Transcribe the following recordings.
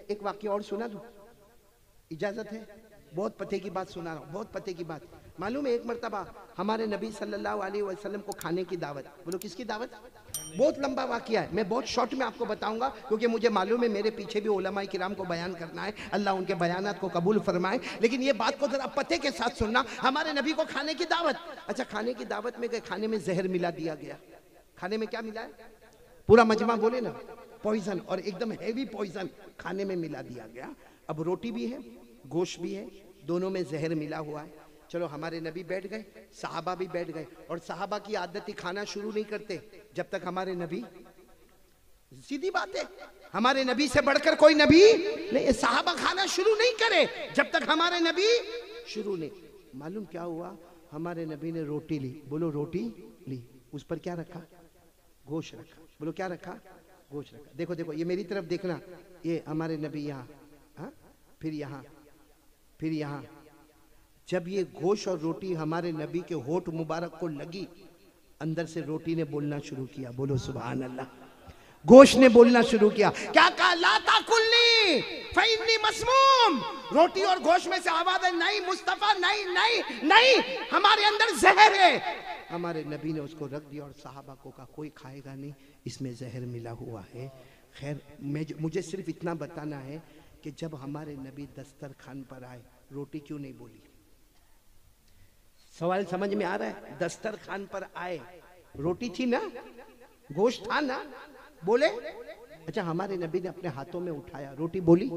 एक एक वाक्य और सुना दो? इजाज़त है? बहुत पते की बात सुना रहा हूँ, बहुत पते की बात। मालूम है, एक मरतबा हमारे नबी सल्लल्लाहु अलैहि वसल्लम को खाने की दावत। बोलो, किसकी दावत? बहुत लंबा वाक्य है। मैं बहुत शॉर्ट में आपको बताऊँगा, क्योंकि मुझे मालूम है, मेरे पीछे भी ओलमाई किराम को बयान करना है। अल्लाह उनके बयान को कबूल फरमाए। लेकिन ये बात को जरा पते के साथ सुनना, हमारे नबी को खाने की दावत। अच्छा खाने की दावत में खाने में जहर मिला दिया गया। खाने में क्या मिला है? पूरा मजमा बोले ना। पॉइजन और एकदम हैवी पॉइजन खाने में मिला दिया गया। अब रोटी भी है, गोश्त भी है, दोनों में जहर मिला हुआ है। चलो, हमारे नबी बैठ गए, साहबा भी बैठ गए, और साहबा की आदत ही खाना शुरू नहीं करते, जब तक हमारे नबी। सीधी बात है, हमारे नबी से बढ़कर कोई नबी नहीं साहबा खाना शुरू नहीं करे, जब तक हमारे नबी शुरू नहीं। मालूम क्या हुआ? हमारे नबी ने रोटी ली। बोलो, रोटी ली। उस पर क्या रखा? गोश्त रखा। बोलो, क्या रखा? गोश्त रखा। देखो देखो, ये मेरी तरफ़ देखना। ये हमारे नबी यहाँ हाँ? फिर यहाँ फिर यहाँ। जब ये गोश्त और रोटी हमारे नबी के होठ मुबारक को लगी, अंदर से रोटी ने बोलना शुरू किया। बोलो सुबहान अल्लाह गोश्त ने बोलना शुरू किया। क्या कहा? लाता कुल्ली मसमूम। रोटी और गोश्त में से आवाज़ है नहीं, मुस्तफ़ा नहीं नहीं नहीं। हमारे अंदर जहर है। हमारे नबी ने उसको रख दिया और साहबा को कहा कोई खाएगा नहीं। इसमें जहर मिला हुआ है। खैर, मैं मुझे सिर्फ़ इतना बताना है कि जब हमारे नबी दस्तर खान पर आए, रोटी क्यों नहीं बोली? सवाल समझ में आ रहा है? दस्तर खान पर आए। रोटी थी ना? गोश्त था ना? बोले? अच्छा हमारे नबी ने अपने हाथों में उठाया। रोटी बोली?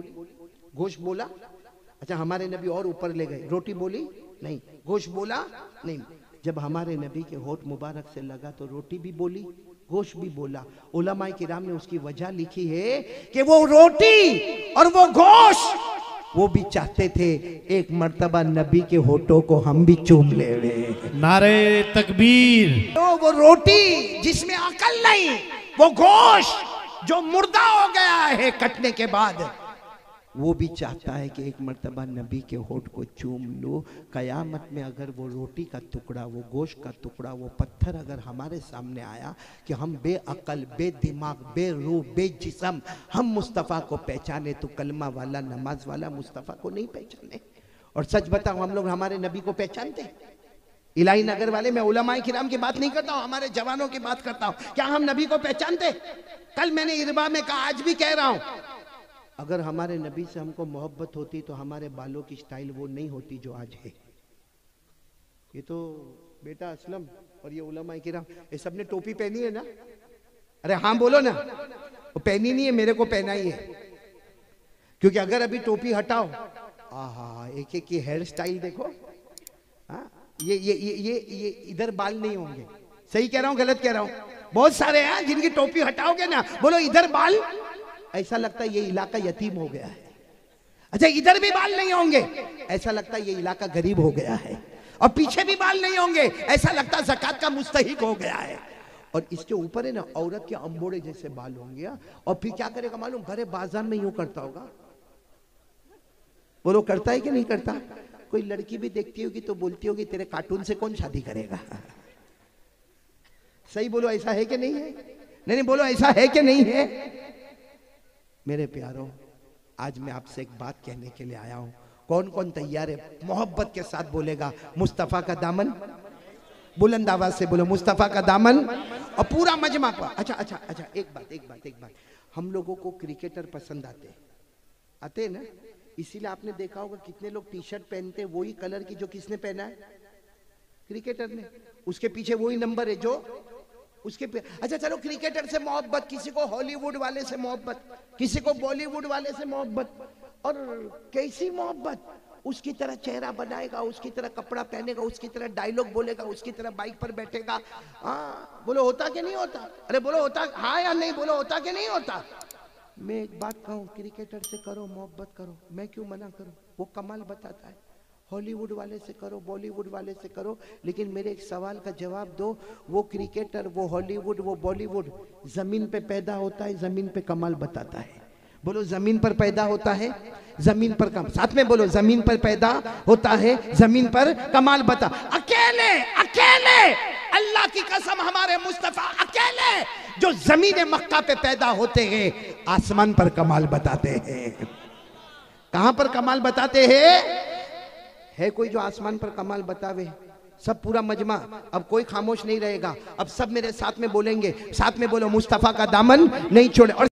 गोश्त बोला? अच्छा हमारे नबी और ऊपर ले गए। रोटी बोली? नहीं। गोश्त बोला? नहीं। जब हमारे नबी के होठ मुबारक से लगा तो रोटी भी बोली गोश्त भी बोला। उलमाए किराम ने उसकी वजह लिखी है कि वो रोटी और वो गोश्त वो भी चाहते थे एक मर्तबा नबी के होठों को हम भी चूम ले नारे तकबीर। तो वो रोटी जिसमें अकल नहीं वो गोश्त जो मुर्दा हो गया है कटने के बाद वो भी चाहता है कि एक मर्तबा नबी के होठ को चूम लो। कयामत में अगर वो रोटी का टुकड़ा, वो गोश्त का टुकड़ा, वो पत्थर अगर हमारे सामने आया कि हम बेअकल, बेदिमाग बेरूह बेजिसम, हम मुस्तफ़ा को पहचाने तो कलमा वाला, नमाज़ वाला मुस्तफ़ा को नहीं पहचाने। और सच बताओ हम लोग हमारे नबी को पहचानते इलाही नगर वाले, मैं उलमाए किराम की बात नहीं करता हूँ, हमारे जवानों की बात करता हूँ। क्या हम नबी को पहचानते? कल मैंने इरबा में कहा, आज भी कह रहा हूँ। अगर हमारे नबी से हमको मोहब्बत होती तो हमारे बालों की स्टाइल वो नहीं होती जो आज है। ये तो बेटा असलम और ये उलमा किराम ये सबने टोपी पहनी है ना? अरे हाँ बोलो ना। वो पहनी नहीं है, मेरे को पहना ही। है क्योंकि अगर अभी टोपी हटाओ, आहा, एक एक की हेयर स्टाइल देखो। हाँ ये ये ये ये ये इधर बाल नहीं होंगे। सही कह रहा हूँ, गलत कह रहा हूँ? बहुत सारे हैं जिनकी टोपी हटाओगे ना, बोलो इधर बाल। ऐसा लगता है ये इलाका यतीम हो गया है। अच्छा इधर भी बाल नहीं होंगे। ऐसा लगता है ये इलाका गरीब हो गया है। और पीछे भी बाल नहीं होंगे। ऐसा लगता है जक़ात का मुस्तहिक हो गया है। और इसके ऊपर है ना, औरत के अंबोड़े जैसे बाल होंगे। और फिर क्या करेगा मालूम? भरे बाज़ार में यूँ करता होगा। बोलो करता है कि नहीं करता? कोई लड़की भी देखती होगी तो बोलती होगी, तेरे कार्टून से कौन शादी करेगा? सही बोलो, ऐसा है कि नहीं है? नहीं नहीं, बोलो, ऐसा है कि नहीं है? मेरे प्यारों, आज मैं आपसे एक बात कहने के लिए आया हूँ। कौन कौन तैयार है? मोहब्बत के साथ बोलेगा, मुस्तफ़ा का दामन। बुलंद आवाज़ से बोलो, मुस्तफ़ा का दामन। और पूरा मजमा पर अच्छा अच्छा अच्छा एक बात एक बात एक बात। हम लोगों को क्रिकेटर पसंद आते हैं। आते हैं ना? इसीलिए आपने देखा होगा कितने लोग टी शर्ट पहनते वही कलर की जो किसने पहना है? क्रिकेटर ने। उसके पीछे वही नंबर है जो उसके पे अच्छा चलो क्रिकेटर से मोहब्बत, किसी को हॉलीवुड वाले से मोहब्बत, किसी को बॉलीवुड वाले से मोहब्बत, और कैसी मोहब्बत? उसकी तरह चेहरा बनाएगा, उसकी तरह कपड़ा पहनेगा, उसकी तरह डायलॉग बोलेगा, उसकी तरह बाइक पर बैठेगा। हाँ बोलो, होता कि नहीं होता? अरे बोलो, होता हाँ या नहीं? बोलो, होता कि नहीं होता? मैं एक बात कहूँ क्रिकेटर से करो, मोहब्बत करो। मैं क्यों मना करूँ? वो कमाल बताता है। हॉलीवुड वाले से करो बॉलीवुड वाले से करो, लेकिन मेरे एक सवाल का जवाब दो, वो क्रिकेटर वो हॉलीवुड वो बॉलीवुड ज़मीन पे पैदा होता है, ज़मीन पे कमाल बताता है। बोलो, ज़मीन पर पैदा होता है, ज़मीन पर कम, साथ में बोलो, ज़मीन पर पैदा होता है, ज़मीन पर कमाल बता, अकेले अकेले, अल्लाह की कसम हमारे मुस्तफ़ा, अकेले, जो ज़मीन मक्का पे पैदा होते हैं, आसमान पर कमाल बताते हैं। कहाँ पर कमाल बताते हैं? है कोई जो आसमान पर कमाल बतावे? सब पूरा मजमा। अब कोई खामोश नहीं रहेगा। अब सब मेरे साथ में बोलेंगे। साथ में बोलो, मुस्तफ़ा का दामन नहीं छोड़े। और